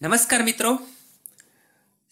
નમસ્કાર મિત્રો.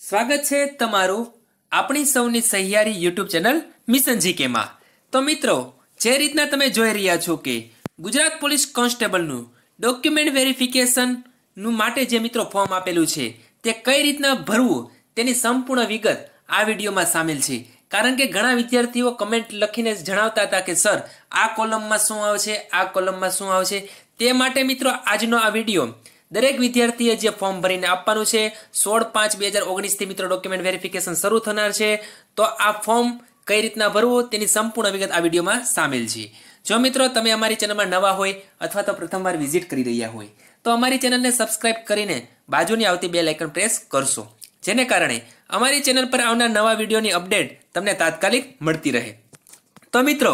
સ્વાગત છે તમારું આપણી સૌની સહિયારી યુટ્યુબ ચેનલ મિશન જીકેમાં તો મિત્રો, જે રીતના તમે જોઈ રહ્યા છો કે ગુજરાત પોલીસ કોન્સ્ટેબલનું ડોક્યુમેન્ટ વેરિફિકેશનનું માટે જે મિત્રો ફોર્મ આપેલું છે, તે કઈ રીતના ભરવું તેની સંપૂર્ણ વિગત આ વિડીયોમાં સામેલ છે. કારણ કે ઘણા વિદ્યાર્થીઓ કમેન્ટ લખીને જણાવતા હતા કે, સર, આ કોલમમાં શું આવશે? આ કોલમમાં શું આવશે? તે માટે મિત્રો, આજનો આ વીડિયો દરેક વિદ્યાર્થીએ જે ફોર્મ ભરીને આપવાનું છે, સોળ પાંચ બે હજાર ઓગણીસથી મિત્રો ડોક્યુમેન્ટ વેરિફિકેશન શરૂ થનાર છે, તો આ ફોર્મ કઈ રીતના ભરવું તેની સંપૂર્ણ વિગત આ વિડીયોમાં સામેલ છે. જો મિત્રો તમે અમારી ચેનલમાં નવા હોય અથવા તો પ્રથમવાર વિઝિટ કરી રહ્યા હોય, તો અમારી ચેનલને સબસ્ક્રાઇબ કરીને બાજુની આવતી બે લાઇકન પ્રેસ કરશો. જેને કારણે અમારી ચેનલ પર આવનાર નવા વિડીયોની અપડેટ તમને તાત્કાલિક મળતી રહે. તો મિત્રો,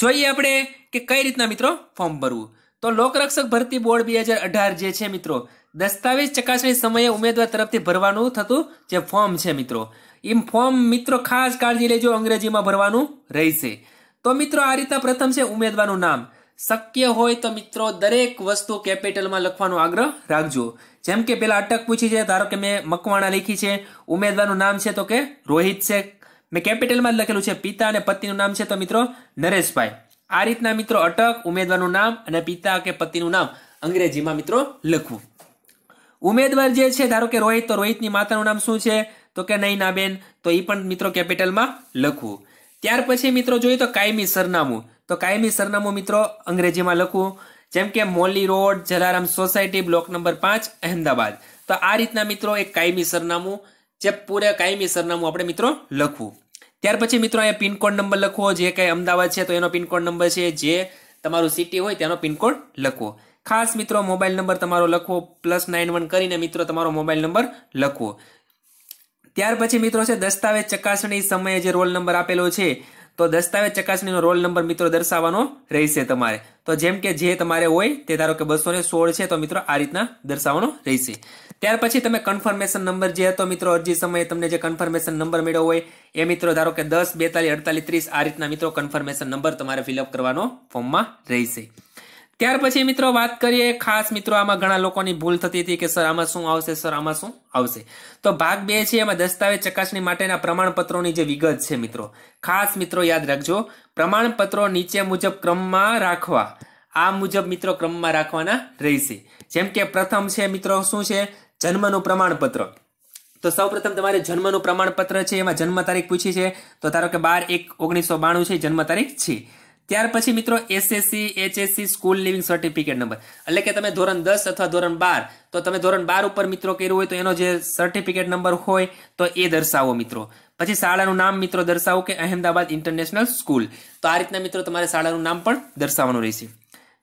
જોઈએ આપણે કે કઈ રીતના મિત્રો ફોર્મ ભરવું. તો લોકરક્ષક ભરતી બોર્ડ બે હજાર અઢાર જે છે મિત્રો, દસ્તાવેજ ચકાસણી સમયે ઉમેદવાર તરફથી ભરવાનું થતું જે ફોર્મ છે મિત્રો. એમ ફોર્મ મિત્રો ખાસ કાળજી લેજો, અંગ્રેજીમાં ભરવાનું રહેશે. તો મિત્રો આ રીતના પ્રથમ છે ઉમેદવારનું નામ. શક્ય હોય તો મિત્રો દરેક વસ્તુ કેપિટલમાં લખવાનો આગ્રહ રાખજો. જેમ કે પેલા અટક પૂછી છે, ધારો કે મેં મકવાણા લખી છે, ઉમેદવારનું નામ છે તો કે રોહિત છે મેં કેપિટલમાં જ લખેલું છે, પિતા અને પતિનું નામ છે તો મિત્રો નરેશભાઈ. આ રીતના મિત્રો અટક, ઉમેદવારનું નામ અને પિતા કે પતિનું નામ અંગ્રેજીમાં મિત્રો લખવું. ઉમેદવાર જે છે, ધારો કે રોહિત, તો રોહિતની માતાનું નામ શું છે? તો કે નૈનાબેન તો એ પણ મિત્રો કેપિટલમાં લખવું. ત્યાર પછી મિત્રો જોઈએ તો કાયમી સરનામું. તો કાયમી સરનામું મિત્રો અંગ્રેજીમાં લખવું. જેમ કે Moli road, Jalaram society, block number પાંચ, અહેમદાબાદ. તો આ રીતના મિત્રો એક કાયમી સરનામું, જે પૂરે કાયમી સરનામું આપણે મિત્રો લખવું. ત્યાર પછી મિત્રો અહીંયા પિનકોડ નંબર લખવો, જે કંઈ અમદાવાદ છે તો એનો પિનકોડ નંબર છે, જે તમારું સિટી હોય તેનો પિનકોડ લખવો. ખાસ મિત્રો મોબાઈલ નંબર તમારો લખવો પ્લસ નાઇન વન કરીને મિત્રો તમારો મોબાઈલ નંબર લખવો. ત્યાર પછી મિત્રો છે દસ્તાવેજ ચકાસણી સમયે જે રોલ નંબર આપેલો છે તો દસ્તાવેજ ચકાસણીનો રોલ નંબર મિત્રો દર્શાવવાનો રહેશે તમારે. તો જેમ કે જે તમારે હોય તે ધારો કે બસો સોળ છે, તો મિત્રો આ રીતના દર્શાવવાનો રહેશે. ત્યાર પછી તમે કન્ફર્મેશન નંબર જે હતો મિત્રો, અરજી સમયે તમને જે કન્ફર્મેશન નંબર મળ્યો હોય, એ મિત્રો ધારો કે દસ, બેતાલીસ, અડતાલીસ, ત્રીસ, આ રીતના મિત્રો કન્ફર્મેશન નંબર તમારે ફિલઅપ કરવાનો ફોર્મમાં રહેશે. ત્યાર પછી મિત્રો વાત કરીએ ખાસ મિત્રો આમાં ઘણા લોકોની ભૂલ થતી હતી કે સર, આમાં શું આવશે? સર, આમાં શું આવશે? તો ભાગ બે છે, એમાં દસ્તાવેજ ચકાસણી માટેના પ્રમાણપત્રોની જે વિગત છે મિત્રો. ખાસ મિત્રો યાદ રાખજો, પ્રમાણપત્રો નીચે મુજબ ક્રમમાં રાખવા. આ મુજબ મિત્રો ક્રમમાં રાખવાના રહેશે. જેમ કે પ્રથમ છે મિત્રો, શું છે? જન્મનું પ્રમાણપત્ર. તો સૌ પ્રથમ તમારે જન્મનું પ્રમાણપત્ર છે, એમાં જન્મ તારીખ પૂછી છે. તો ધારો કે બાર એક ઓગણીસો બાણું છે, જન્મ તારીખ છે. ત્યાર પછી મિત્રો SSC HSC school leaving certificate number એટલે કે તમે ધોરણ દસ અથવા ધોરણ બાર, તો તમે ધોરણ બાર ઉપર મિત્રો કર્યું હોય તો એનો જે સર્ટિફિકેટ નંબર હોય, તો એ દર્શાવો મિત્રો. પછી શાળાનું નામ મિત્રો દર્શાવો કે અહેમદાબાદ ઇન્ટરનેશનલ સ્કૂલ તો આ રીતના મિત્રો તમારે શાળાનું નામ પણ દર્શાવવાનું રહેશે.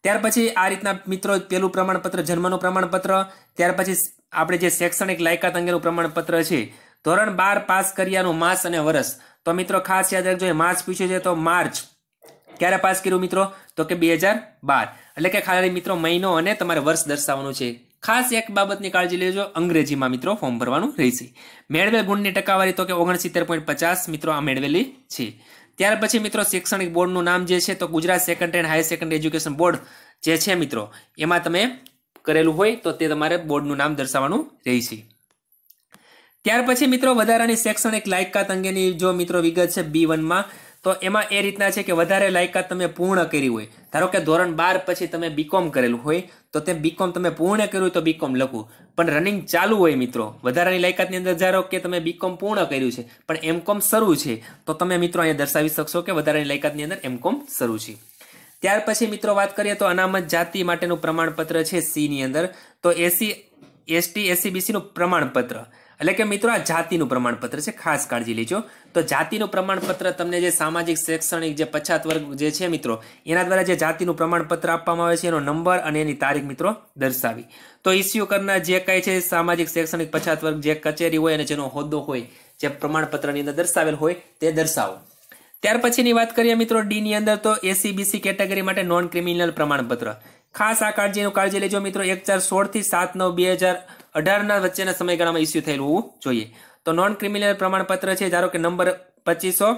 ત્યાર પછી આ રીતના મિત્રો પેલું પ્રમાણપત્ર, જન્મનું પ્રમાણપત્ર, ત્યાર પછી આપણે જે શૈક્ષણિક લાયકાત અંગેનું પ્રમાણપત્ર છે. ધોરણ બાર પાસ કર્યાનું માસ અને વર્ષ તો મિત્રો ખાસ યાદ રાખજો માસ પૂછ્યું છે તો માર્ચ. ક્યારે પાસ કર્યું મિત્રો? તો કે બે હજાર બાર. એટલે કે ખાલી મિત્રો મહિનો અને તમારે વર્ષ દર્શાવવાનું છે. ખાસ એક બાબતની કાળજી લેજો, અંગ્રેજીમાં મિત્રો ફોર્મ ભરવાનું રહેશે. મેળવેલ ગુણની ટકાવારી તો કે ઓગણસિત્તેર પચાસ મિત્રો આ મેળવેલી છે. ત્યાર પછી મિત્રો શૈક્ષણિક બોર્ડનું નામ જે છે તો Gujarat secondary and higher secondary education board જે છે મિત્રો, એમાં તમે કરેલું હોય તો તે તમારે બોર્ડનું નામ દર્શાવવાનું રહેશે. ત્યાર પછી મિત્રો વધારાની શૈક્ષણિક લાયકાત અંગેની જો મિત્રો વિગત છે બી વનમાં તો એમાં એ રીતના છે કે વધારે લાયકાત તમે પૂર્ણ કરી હોય. ધારો કે ધોરણ બાર પછી તમે બીકોમ કરેલું હોય, તો તે બીકોમ તમે પૂર્ણ કર્યું તો બીકોમ લખવું પણ રનિંગ ચાલુ હોય મિત્રો, વધારાની લાયકાતની અંદર ધારો કે તમે બીકોમ પૂર્ણ કર્યું છે, પણ એમકોમ શરૂ છે, તો તમે મિત્રો અહીંયા દર્શાવી શકશો કે વધારાની લાયકાતની અંદર એમકોમ શરૂ છે. ત્યાર પછી મિત્રો વાત કરીએ તો અનામત જાતિ માટેનું પ્રમાણપત્ર છે સીની અંદર. તો એસી એસટી એસસીબીસીનું પ્રમાણપત્ર. એટલે કે મિત્રો, આ જાતિનું પ્રમાણપત્ર છે, ખાસ કાળજી લેજો. તો જાતિનું પ્રમાણપત્ર તમને જે સામાજિક, શૈક્ષણિક જે પછાત વર્ગ જે છે મિત્રો, એના દ્વારા જે જાતિનું પ્રમાણપત્ર આપવામાં આવે છે, એનો નંબર અને એની તારીખ મિત્રો દર્શાવી. તો ઇસ્યુ કરનાર જે કાંઈ છે, સામાજિક, શૈક્ષણિક, પછાત વર્ગ જે કચેરી હોય અને જેનો હોદ્દો હોય, જે પ્રમાણપત્રની અંદર દર્શાવેલ હોય, તે દર્શાવો. ત્યાર પછીની વાત કરીએ મિત્રો ડી ની અંદર તો એસીબીસી કેટેગરી માટે નોન ક્રિમિનલ પ્રમાણપત્ર. ખાસ આ કાળજીનું કાળજી લેજો મિત્રો, એક ચાર સોળથી સાત નવ બે હજાર અઢારના વચ્ચેના સમયગાળામાં ઇસ્યુ થયેલું હોવું જોઈએ. તો નોન ક્રિમિનલ પ્રમાણપત્ર છે, ધારો કે નંબર પચીસો,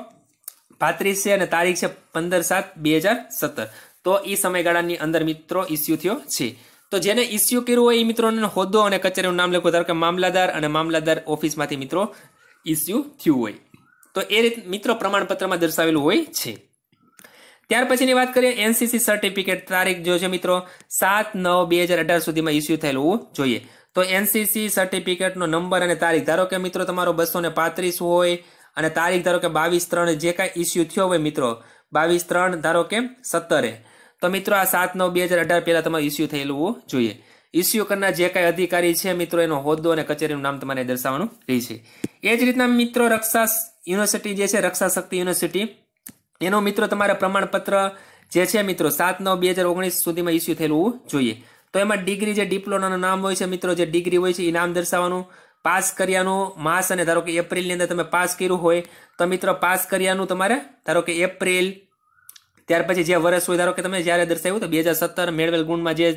પાંત્રીસ છે અને તારીખ છે પંદર સાત બે હજાર સત્તર. તો એ સમયગાળાની અંદર મિત્રો ઇસ્યુ થયો છે. તો જેને ઇસ્યુ કર્યું હોય એ મિત્રોને હોદ્દો અને કચેરીનું નામ લખવું ધારો કે મામલાદાર અને મામલાદાર ઓફિસમાંથી મિત્રો ઇસ્યુ થયું હોય. તો એ રીત મિત્રો પ્રમાણપત્રમાં દર્શાવેલું હોય છે. ત્યાર પછીની વાત કરીએ, એનસીસી સર્ટિફિકેટ તારીખ જો છે મિત્રો સાત નવ બે હજાર અઢાર સુધીમાં ઇસ્યુ થયેલું જોઈએ. તો એનસીસી સર્ટિફિકેટનો નંબર અને તારીખ. ધારો કે મિત્રો તમારો બસો ને હોય અને તારીખ ધારો કે બાવીસ ત્રણ જે કાંઈ ઇસ્યુ થયો હોય મિત્રો, બાવીસ ત્રણ ધારો કે સત્તરે. તો મિત્રો આ સાત નવ બે હજાર અઢાર પહેલા તમારે ઇસ્યુ થયેલું જોઈએ. ઇસ્યુ કરનાર જે કાંઈ અધિકારી છે મિત્રો, એનો હોદ્દો અને કચેરીનું નામ તમારે દર્શાવવાનું રહેશે. એ જ રીતના મિત્રો રક્ષા યુનિવર્સિટી જે છે, રક્ષા શક્તિ યુનિવર્સિટી, એનો મિત્રો તમારે પ્રમાણપત્ર જે છે મિત્રો, સાત નવ બે હજાર ઓગણીસ સુધીમાં ઇસ્યુ થયેલું જોઈએ. તો એમાં ડિગ્રી જે ડિપ્લોમાનું નામ હોય છે મિત્રો, જે ડિગ્રી હોય છે એ નામ દર્શાવવાનું. પાસ કર્યાનું માસ અને ધારો કે એપ્રિલની અંદર તમે પાસ કર્યું હોય, તો મિત્રો પાસ કર્યાનું તમારે ધારો કે એપ્રિલ, ત્યાર પછી જે વર્ષ હોય, ધારો કે તમે જ્યારે દર્શાવ્યું તો બે હજાર સત્તર મેળવેલ ગુણમાં જે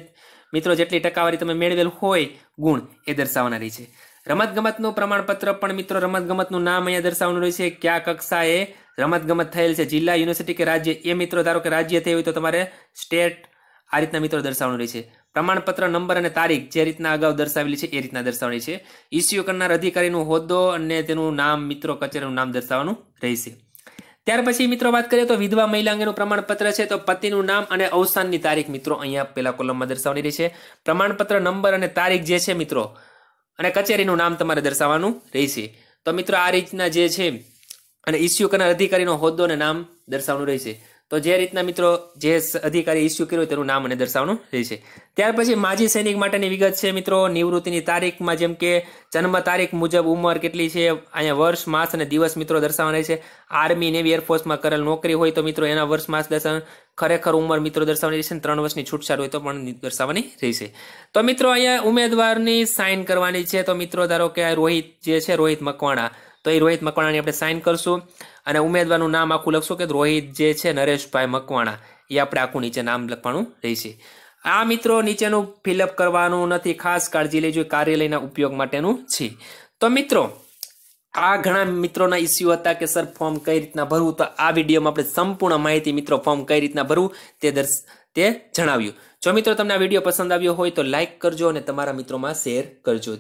મિત્રો જેટલી ટકાવારી તમે મેળવેલ હોય, ગુણ એ દર્શાવવાના રહી છે. રમતગમતનું પ્રમાણપત્ર પણ મિત્રો રમતગમતનું નામ અહીંયા દર્શાવવાનું રહેશે કયા કક્ષાએ રમતગમત થયેલ છે? જિલ્લા, યુનિવર્સિટી કે રાજ્ય? એ મિત્રો ધારો કે રાજ્ય થઈ હોય તો તમારે સ્ટેટ આ રીતના મિત્રો દર્શાવવાનું રહેશે પ્રમાણપત્ર, નંબર અને તારીખ જે રીતના અગાઉ દર્શાવેલી છે એ રીતના દર્શાવવાની છે. ઇસ્યુ કરનાર અધિકારીનો હોદ્દો અને તેનું નામ, મિત્રો, કચેરીનું નામ દર્શાવવાનું રહેશે. ત્યાર પછી, મિત્રો, વાત કરીએ તો વિધવા મહિલા અંગેનું પ્રમાણપત્ર છે. તો પતિનું નામ અને અવસાનની તારીખ, મિત્રો, અહીંયા પેલા કોલમમાં દર્શાવવાની રહેશે. પ્રમાણપત્ર, નંબર અને તારીખ જે છે, મિત્રો, અને કચેરીનું નામ તમારે દર્શાવવાનું રહેશે. તો મિત્રો, આ રીતના જે છે, અને ઇસ્યુ કરનાર અધિકારીનો હોદ્દો અને નામ દર્શાવવાનું રહેશે. તો જે રીતના મિત્રો જે અધિકારી ઇસ્યુ કર્યો તેનું નામ અને દર્શાવવાનું રહેશે. ત્યાર પછી માજી સૈનિક માટેની વિગત છે મિત્રો. નિવૃત્તિની તારીખમાં જેમ કે જન્મ તારીખ મુજબ ઉંમર કેટલી છે, અહીંયા વર્ષ, માસ અને દિવસ મિત્રો દર્શાવવાના છે. આર્મી નેવી એરફોર્સમાં કરેલ નોકરી હોય તો મિત્રો એના વર્ષ, માસ દર્શાવ ખરેખર ઉંમર મિત્રો દર્શાવવાની રહેશે ત્રણ વર્ષની છૂટછાટ હોય તો પણ દર્શાવવાની રહેશે. તો મિત્રો અહીંયા ઉમેદવારની સાઇન કરવાની છે. તો મિત્રો ધારો કે રોહિત જે છે, રોહિત મકવાણા. તો એ રોહિત મકવાણાની આપણે સાઇન કરશું અને ઉમેદવારનું નામ આખું લખશું કે રોહિત જે છે, નરેશભાઈ મકવાણા. એ આપણે આખું નીચે નામ લખવાનું રહેશે. આ મિત્રો નીચેનું ફિલઅપ કરવાનું નથી. ખાસ કાળજી લેજો. કાર્યાલયના ઉપયોગ માટેનું છે. તો મિત્રો આ ઘણા મિત્રોના ઇસ્યુ હતા કે સર ફોર્મ કઈ રીતના ભરવું? તો આ વિડીયોમાં આપણે સંપૂર્ણ માહિતી મિત્રો ફોર્મ કઈ રીતના ભરવું તે દર્શ, તે જણાવ્યું. જો મિત્રો તમને આ વીડિયો પસંદ આવ્યો હોય તો લાઇક કરજો અને તમારા મિત્રોમાં શેર કરજો.